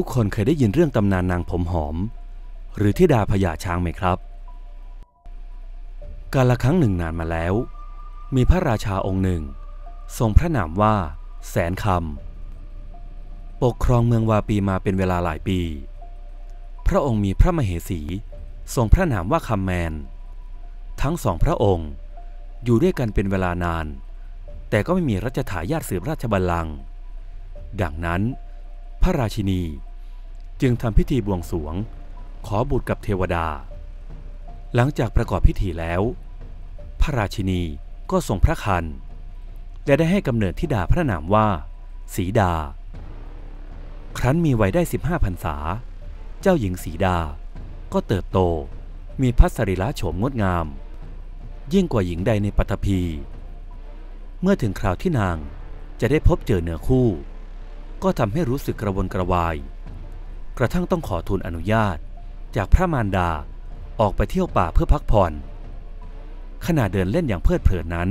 ทุกคนเคยได้ยินเรื่องตำนานนางผมหอม หรือทิดาพญาช้างไหมครับ กาลครั้งหนึ่งนานมาแล้ว มีพระราชาองค์หนึ่ง ทรงพระนามว่า แสนคำปกครองเมืองวาปีมาเป็นเวลาหลายปี พระองค์มีพระมเหสี ทรงพระนามว่าคำแมน ทั้งสองพระองค์อยู่ด้วยกันเป็นเวลานาน แต่ก็ไม่มีรัชทายาทสืบราชบัลลังก์ดังนั้น พระราชินี จึงทำพิธีบวงสวง ขอบุตรกับเทวดา หลังจากประกอบพิธีแล้ว พระราชินีก็ทรงพระคันและได้ให้กำเนิดทิดาพระนามว่า สีดา ครั้นมีวัยได้ 15พรรษา เจ้าหญิงสีดา ก็เติบโตมีพัสรีระโฉมงดงาม ยิ่งกว่าหญิงใดในปัตภีเมื่อถึงคราวที่นางจะได้พบเจอเนื้อคู่ ก็ทำให้รู้สึกกระวนกระวาย กระทั่งต้องขอทูลอนุญาต จากพระมารดาออกไปเที่ยวป่าเพื่อพักผ่อน ขณะเดินเล่นอย่างเพลิดเพลินนั้น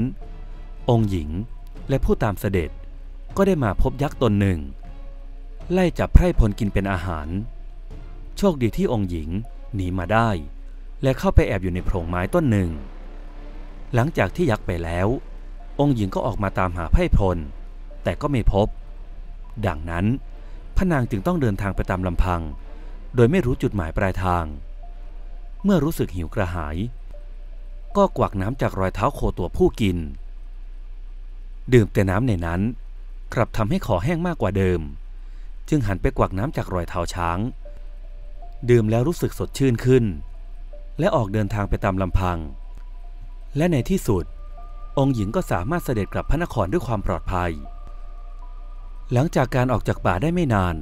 องค์หญิงและผู้ตามเสด็จก็ได้มาพบยักษ์ตนหนึ่ง ไล่จับไพร่พลกินเป็นอาหาร โชคดีที่องค์หญิงหนีมาได้ และเข้าไปแอบอยู่ในโพรงไม้ต้นหนึ่ง หลังจากที่ยักษ์ไปแล้ว องค์หญิงก็ออกมาตามหาไพร่พลแต่ก็ไม่พบ ดังนั้น พนางจึงต้องเดินทางไปตามลำพัง โดยไม่รู้จุดหมายปลายทาง เมื่อรู้สึกหิวกระหาย ก็กวักน้ำจากรอยเท้าโคตัวผู้กิน ดื่มแต่น้ำในนั้น กลับทำให้ขอแห้งมากกว่าเดิม จึงหันไปกวักน้ำจากรอยเท้าช้าง ดื่มแล้วรู้สึกสดชื่นขึ้น และออกเดินทางไปตามลำพัง และในที่สุด องค์หญิงก็สามารถเสด็จกลับพระนครด้วยความปลอดภัย หลังจากการออกจากป่าได้ไม่นาน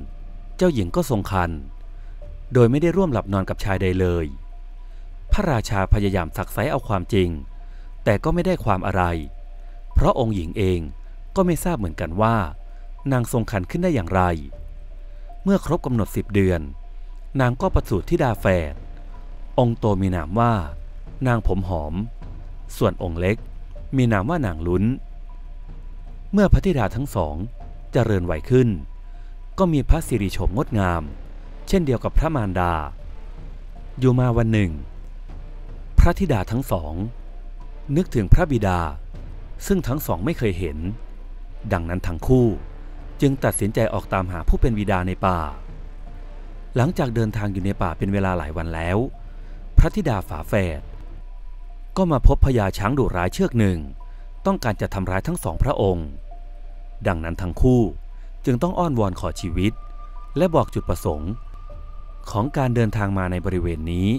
เจ้าหญิงก็ทรงคัน โดยไม่ได้ร่วมหลับนอนกับชายใดเลย พระราชาพยายามสักไซเอาความจริง แต่ก็ไม่ได้ความอะไร เพราะองค์หญิงเองก็ไม่ทราบเหมือนกันว่า นางทรงคันขึ้นได้อย่างไร เมื่อครบกำหนดสิบเดือน นางก็ประสูติธิดาแฝด องค์โตมีนามว่า นางผมหอม ส่วนองค์เล็กมีนามว่านางลุ้น เมื่อพระธิดาทั้งสอง เจริญวัยขึ้น ก็มีพระสิริโฉมงดงาม เช่นเดียวกับพระมารดา อยู่มาวันหนึ่ง พระธิดาทั้งสอง นึกถึงพระบิดา ซึ่งทั้งสองไม่เคยเห็น ดังนั้นทั้งคู่จึงตัดสินใจออกตามหาผู้เป็นบิดาในป่า หลังจากเดินทางอยู่ในป่าเป็นเวลาหลายวันแล้ว พระธิดาฝาแฝดก็มาพบพญาช้างดุร้ายเชือกหนึ่ง ต้องการจะทำร้ายทั้งสองพระองค์ ดังนั้นทั้งคู่จึงต้องอ้อนวอนขอชีวิต และบอกจุดประสงค์ ของการเดินทางมาในบริเวณนี้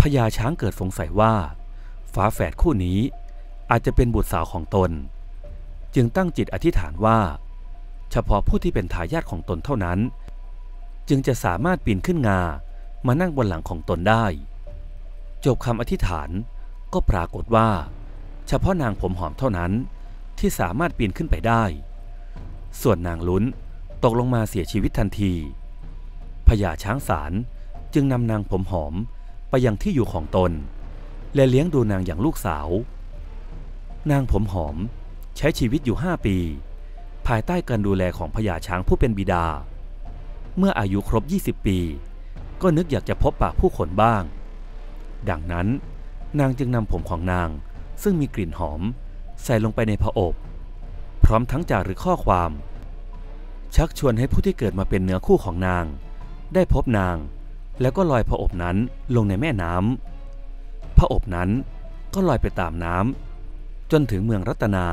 พญาช้างเกิดสงสัยว่าฝาแฝดคู่นี้อาจจะเป็นบุตรสาวของตน จึงตั้งจิตอธิษฐานว่า เฉพาะผู้ที่เป็นทายาทของตนเท่านั้น จึงจะสามารถปีนขึ้นงามานั่งบนหลังของตนได้ จบคำอธิษฐานก็ปรากฏว่า เฉพาะนางผมหอมเท่านั้น ที่สามารถปีนขึ้นไปได้ ส่วนนางลุ้นตกลงมาเสียชีวิตทันทีพญาช้างสารจึงนำนางผมหอมไปยังที่อยู่ของตน และเลี้ยงดูนางอย่างลูกสาว นางผมหอมใช้ชีวิตอยู่ห้าปี ภายใต้การดูแลของพญาช้างผู้เป็นบิดา เมื่ออายุครบ 20 ปี ก็นึกอยากจะพบปะผู้คนบ้าง ดังนั้น นางจึงนำผมของนางซึ่งมีกลิ่นหอม ใส่ลงไปในผอบ พร้อมทั้งจารึกข้อความ ชักชวนให้ผู้ที่เกิดมาเป็นเนื้อคู่ของนาง ได้พบนาง แล้วก็ลอยผอบนั้นลงในแม่น้ำผอบนั้นก็ลอยไปตามน้ำจนถึงเมืองรัตนา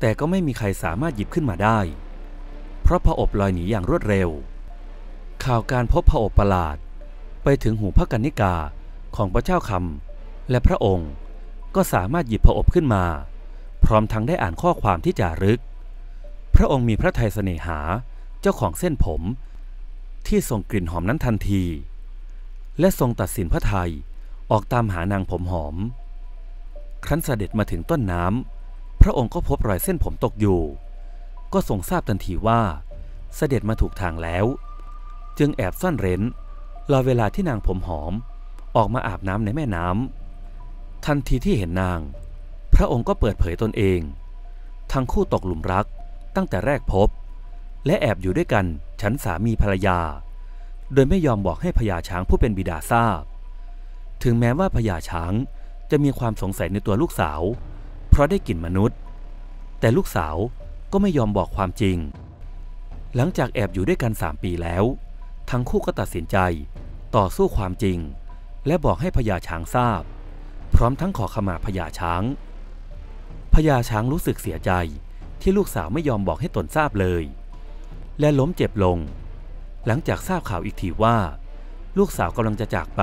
แต่ก็ไม่มีใครสามารถหยิบขึ้นมาได้ เพราะผอบลอยหนีอย่างรวดเร็ว ข่าวการพบผอบประหลาด ไปถึงหูพระกนิกาของพระเจ้าคำและพระองค์ ก็สามารถหยิบผอบขึ้นมา พร้อมทั้งได้อ่านข้อความที่จารึก พระองค์มีพระทัยเสน่หาเจ้าของเส้นผม ที่ส่งกลิ่นหอมนั้นทันที และทรงตัดสินพระทัยออกตามหานางผมหอม ครั้นเสด็จมาถึงต้นน้ำพระองค์ก็พบรอยเส้นผมตกอยู่ ก็ทรงทราบทันทีว่า เสด็จมาถูกทางแล้ว จึงแอบซ่อนเร้นรอเวลาที่นางผมหอม ออกมาอาบน้ำในแม่น้ำ ทันทีที่เห็นนาง พระองค์ก็เปิดเผยตนเอง ทั้งคู่ตกหลุมรักตั้งแต่แรกพบ และแอบอยู่ด้วยกันฉันสามีภรรยา โดยไม่ยอมบอกให้พญาช้างผู้เป็นบิดาทราบ ถึงแม้ว่าพญาช้างจะมีความสงสัยในตัวลูกสาว เพราะได้กลิ่นมนุษย์ แต่ลูกสาวก็ไม่ยอมบอกความจริง หลังจากแอบอยู่ด้วยกันสามปีแล้ว ทั้งคู่ก็ตัดสินใจต่อสู้ความจริง และบอกให้พญาช้างทราบ พร้อมทั้งขอขมาพญาช้างพญาช้างรู้สึกเสียใจที่ลูกสาวไม่ยอมบอกให้ตนทราบเลย และล้มเจ็บลง หลังจากทราบข่าวอีกทีว่า ลูกสาวกำลังจะจากไป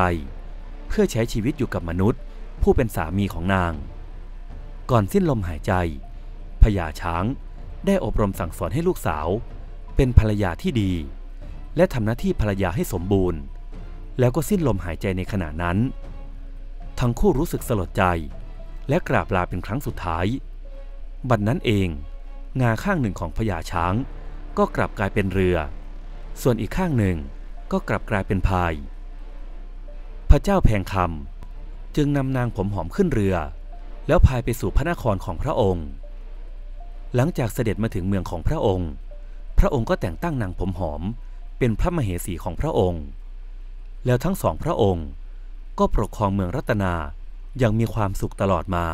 เพื่อใช้ชีวิตอยู่กับมนุษย์ ผู้เป็นสามีของนาง ก่อนสิ้นลมหายใจพญาช้างได้อบรมสั่งสอนให้ลูกสาว เป็นภรรยาที่ดี และทำหน้าที่ภรรยาให้สมบูรณ์ แล้วก็สิ้นลมหายใจในขณะนั้น ทั้งคู่รู้สึกสลดใจ และกราบลาเป็นครั้งสุดท้าย บัดนนั้นเอง งาข้างหนึ่งของพญาช้าง ก็กลับกลายเป็นเรือ ส่วนอีกข้างหนึ่งก็กลับกลายเป็นพาย พระเจ้าแพงคำจึงนำนางผมหอมขึ้นเรือ แล้วพายไปสู่พระนครของพระองค์ หลังจากเสด็จมาถึงเมืองของพระองค์ พระองค์ก็แต่งตั้งนางผมหอมเป็นพระมเหสีของพระองค์ แล้วทั้งสองพระองค์ ก็ปกครองเมืองรัตนาอย่างมีความสุขตลอดมา